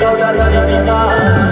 दौर